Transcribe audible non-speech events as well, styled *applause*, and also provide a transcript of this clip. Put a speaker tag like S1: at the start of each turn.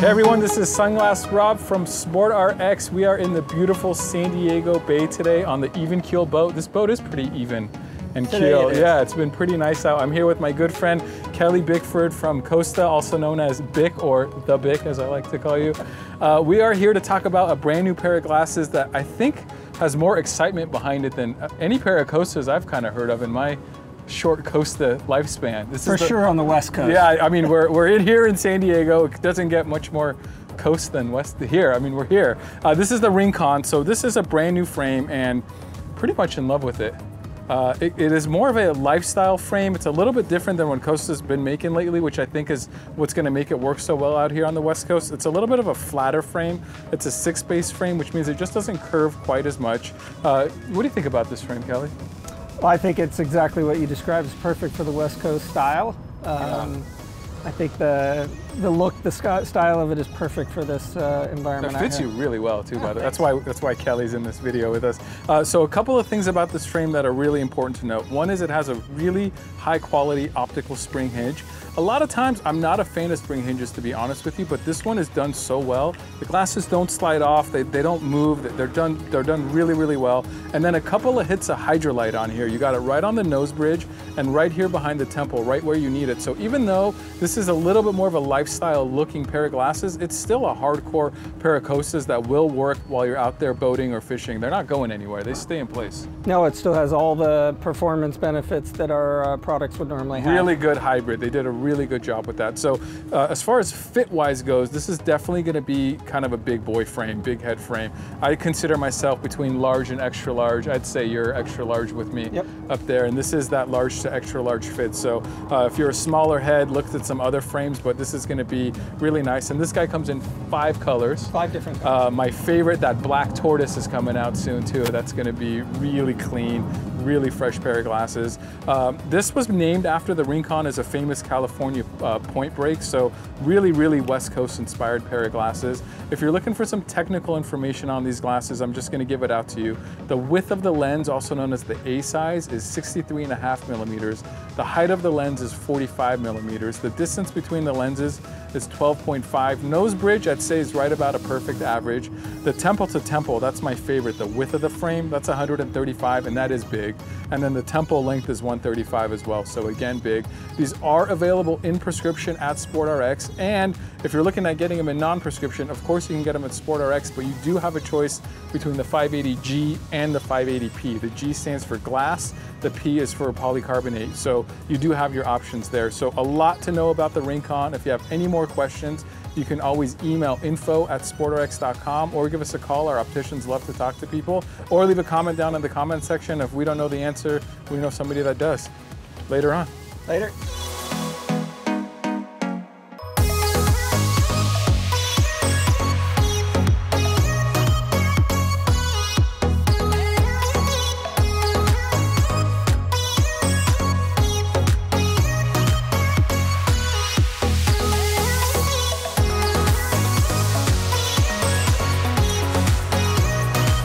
S1: Hey everyone, this is Sunglass Rob from Sport RX. We are in the beautiful San Diego Bay today on the even keel boat. This boat is pretty even and keel. It yeah, it's been pretty nice out. I'm here with my good friend Kelly Bickford from Costa, also known as Bick or the Bick as I like to call you. Uh, we are here to talk about a brand new pair of glasses that I think has more excitement behind it than any pair of Costas I've kind of heard of in my short Costa lifespan.
S2: This For is the, sure on the West Coast.
S1: Yeah, I mean, we're, we're in here in San Diego. It doesn't get much more coast than west here. I mean, we're here. Uh, this is the Rincon. So this is a brand new frame and pretty much in love with it. Uh, it, it is more of a lifestyle frame. It's a little bit different than what Costa's been making lately, which I think is what's gonna make it work so well out here on the West Coast. It's a little bit of a flatter frame. It's a six base frame, which means it just doesn't curve quite as much. Uh, what do you think about this frame, Kelly?
S2: Well, I think it's exactly what you described. It's perfect for the West Coast style. Um, yeah. I think the the look, the style of it is perfect for this uh, environment.
S1: It fits you really well too, by the way. That's *laughs* why that's why Kelly's in this video with us. Uh, so a couple of things about this frame that are really important to note. One is it has a really high quality optical spring hinge. A lot of times, I'm not a fan of spring hinges to be honest with you, but this one is done so well. The glasses don't slide off, they, they don't move, they're done, they're done really, really well. And then a couple of hits of Hydrolite on here. You got it right on the nose bridge and right here behind the temple, right where you need it. So even though this is a little bit more of a lifestyle looking pair of glasses, it's still a hardcore pair of Costas that will work while you're out there boating or fishing. They're not going anywhere, they stay in place.
S2: No, it still has all the performance benefits that our uh, products would normally have.
S1: Really good hybrid. They did a really good job with that. So uh, as far as fit-wise goes, this is definitely going to be kind of a big boy frame, big head frame. I consider myself between large and extra large. I'd say you're extra large with me yep. up there, and this is that large to extra large fit. So uh, if you're a smaller head, looked at some other frames, but this is going to be really nice. And this guy comes in five colors.
S2: Five different colors.
S1: Uh, my favorite, that black tortoise is coming out soon too. That's going to be really clean, really fresh pair of glasses. Um, this was named after the Rincon as a famous California uh, point break, so really, really West Coast inspired pair of glasses. If you're looking for some technical information on these glasses, I'm just gonna give it out to you. The width of the lens, also known as the A size, is 63 and a half millimeters. The height of the lens is 45 millimeters. The distance between the lenses is 12.5. Nose bridge, I'd say, is right about a perfect average. The temple to temple, that's my favorite. The width of the frame, that's 135, and that is big. And then the temple length is 135 as well, so again, big. These are available in prescription at SportRx, and if you're looking at getting them in non-prescription, of course you can get them at SportRx, but you do have a choice between the 580G and the 580P. The G stands for glass, the P is for polycarbonate, so you do have your options there. So a lot to know about the Rincon. If you have any more questions, you can always email info at sportrx.com or give us a call. Our opticians love to talk to people. Or leave a comment down in the comment section. If we don't know the answer, we know somebody that does. Later on.
S2: Later.